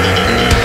Thank you.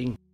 King.